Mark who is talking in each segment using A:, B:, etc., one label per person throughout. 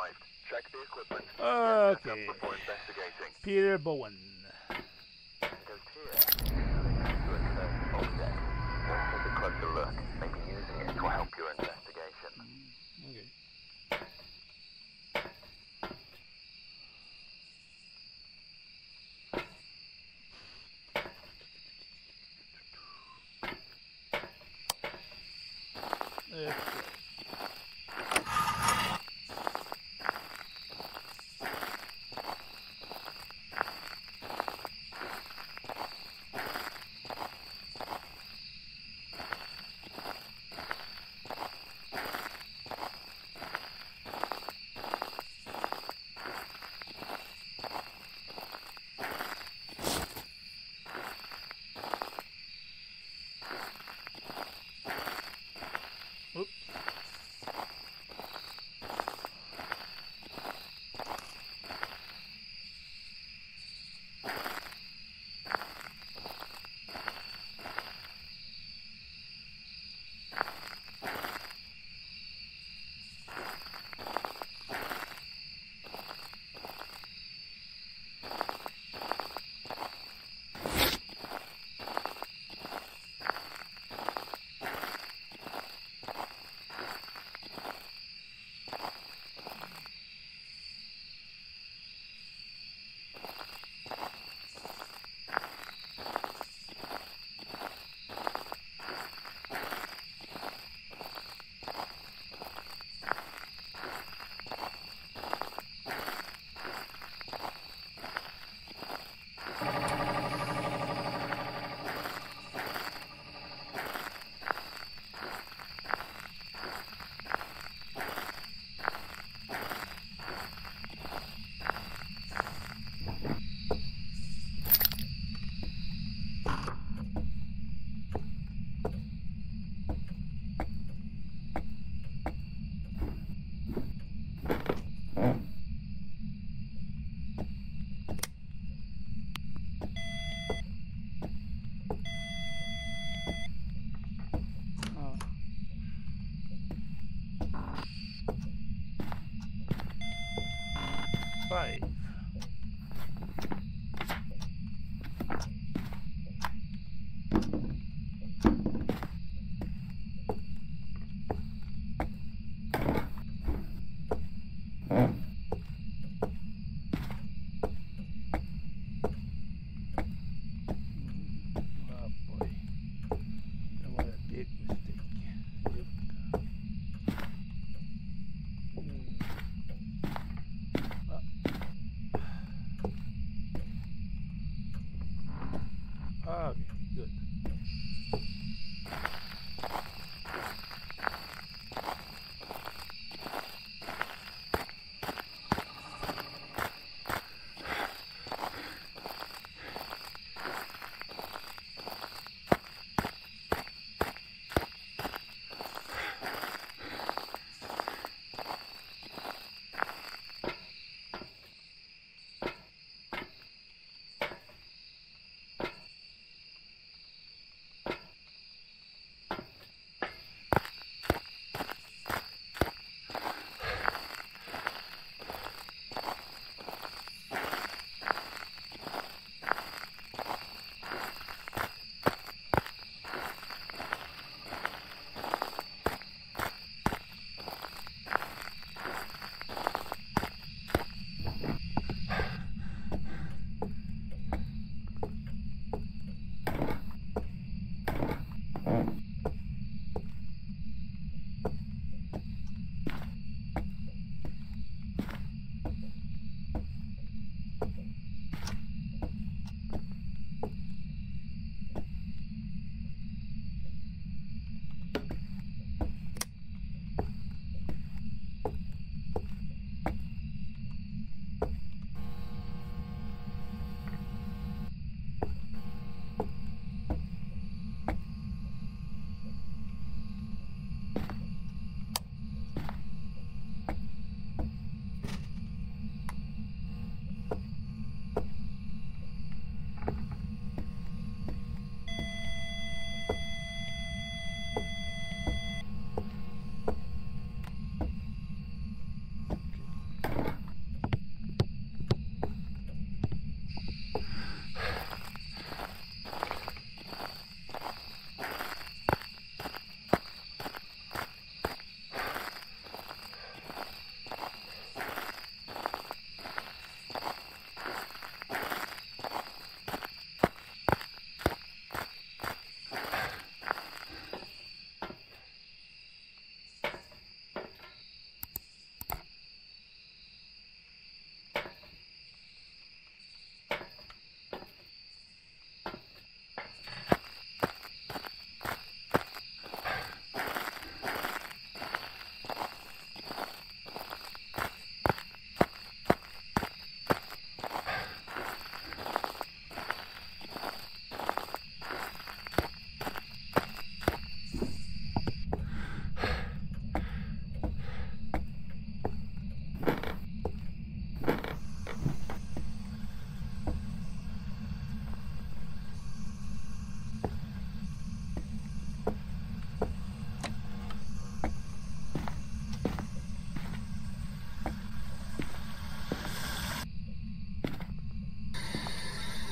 A: arrived. Check the equipment.
B: Okay.
A: Before investigating.
B: Peter Bowen.
A: Goes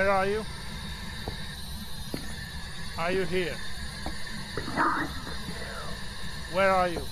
B: Where are you? Are you here? Where are you?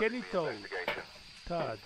B: Kenny
A: Toad.
B: Todd.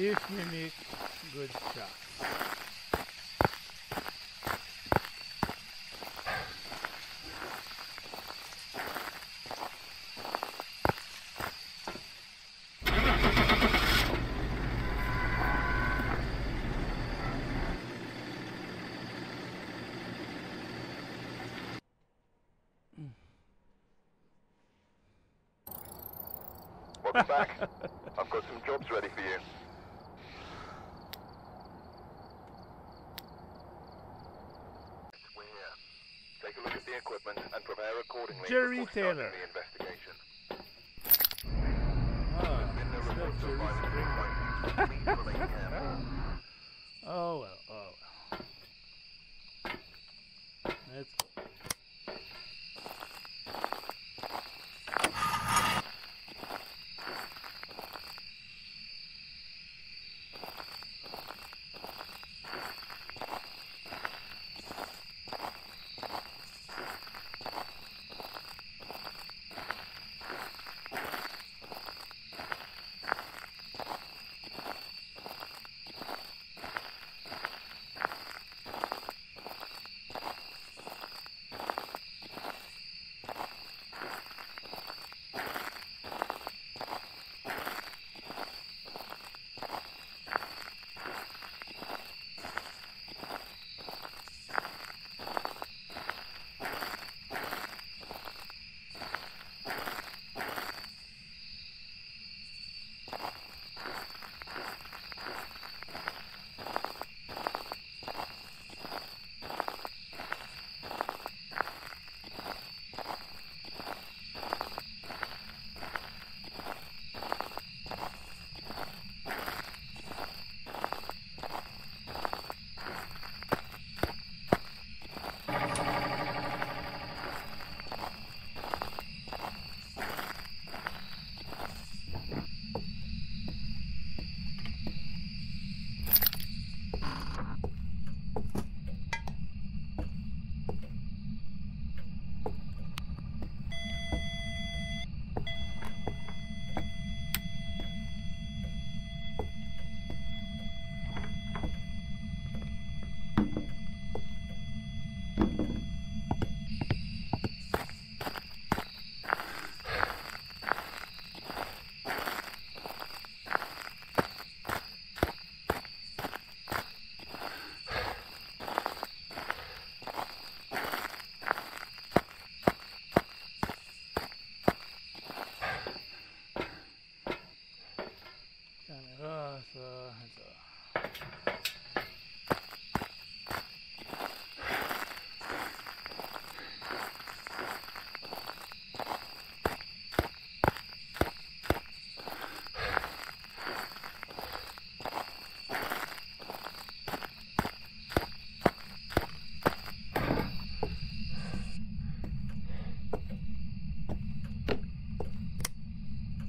B: If you make good shots.
A: Back. I've got some jobs ready for you.
B: Jerry Taylor. Ah,
A: no
B: it's not
A: reports of
B: Jerry
A: violence
B: Springer.
A: inside. Please remain careful.
B: Oh well, oh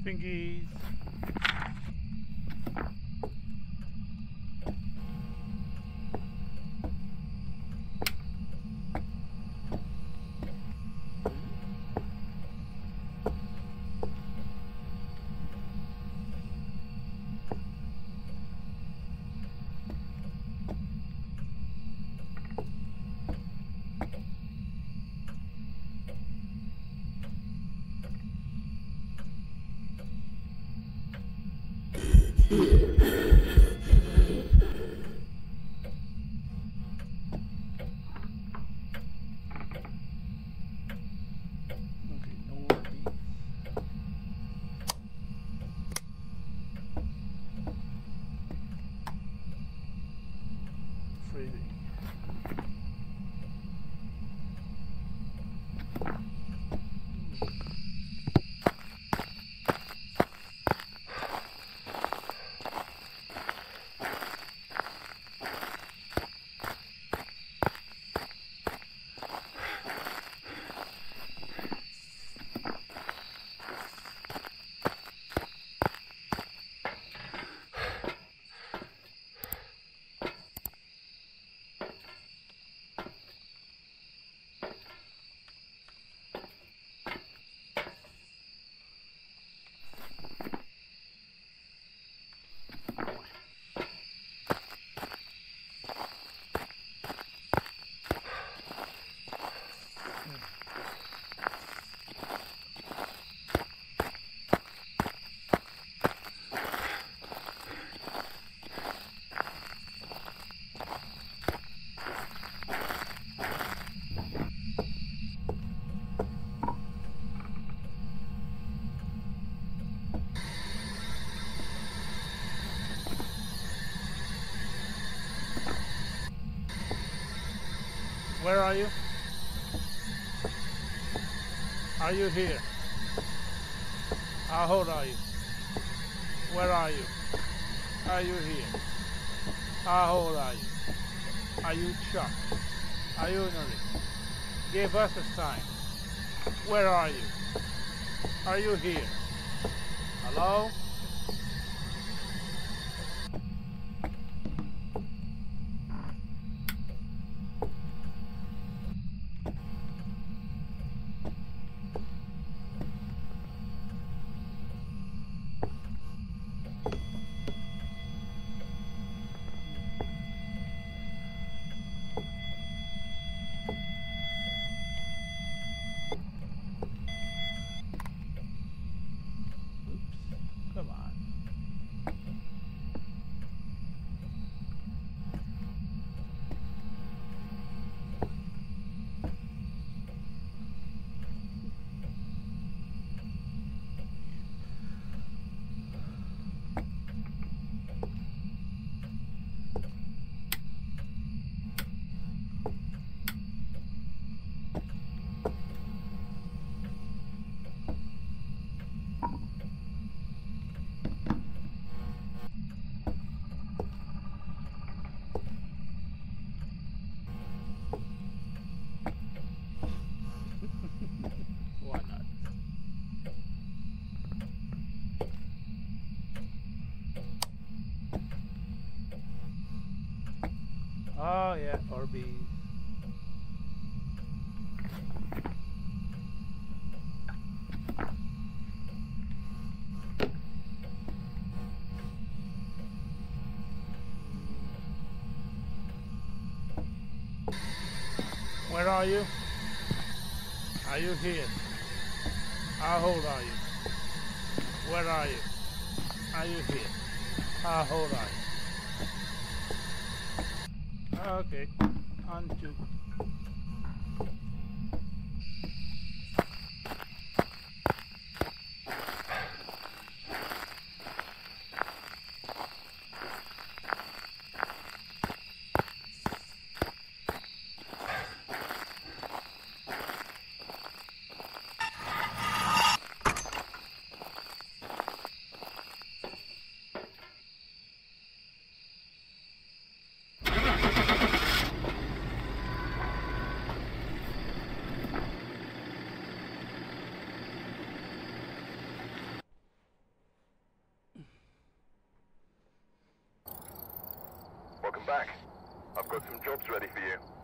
B: Fingies. Where are you? Are you here? How old are you? Where are you? Are you here? How old are you? Are you Chuck? Are you Nuri? Give us a sign. Where are you? Are you here? Hello? Oh yeah, Orbeez. Where are you? Are you here? How old are you? Where are you? Are you here? How old are you? Okay, on to.
A: Back. I've got some jobs ready for you.